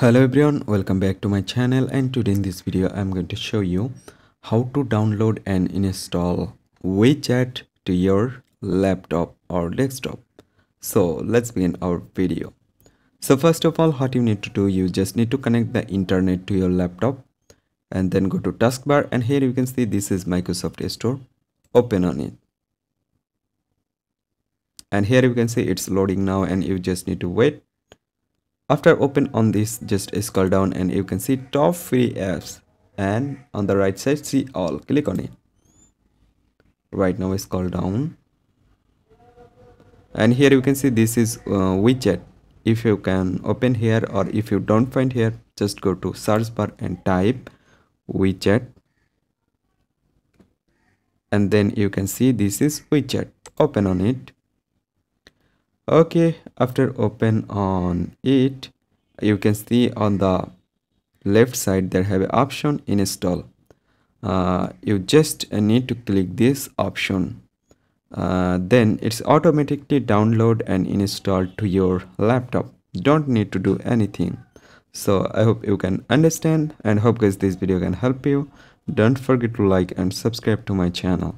Hello everyone, welcome back to my channel and today in this video I'm going to show you how to download and install WeChat to your laptop or desktop. So let's begin our video. So first of all what you need to do you just need to connect the internet to your laptop and then go to taskbar and here you can see this is Microsoft Store. Open on it. And here you can see it's loading now and you just need to wait after open on this just scroll down and you can see top free apps. And on the right side see all. Click on it. Right now scroll down. And here you can see this is uh, WeChat if you can open here or if you don't find here just go to search bar and type WeChat and then you can see this is WeChat open on it okay after open on it you can see on the left side there have an option install. Uh, you just need to click this option. Uh, then it's automatically download and install to your laptop. Don't need to do anything. So i hope you can understand and hope guys this video can help you. Don't forget to like and subscribe to my channel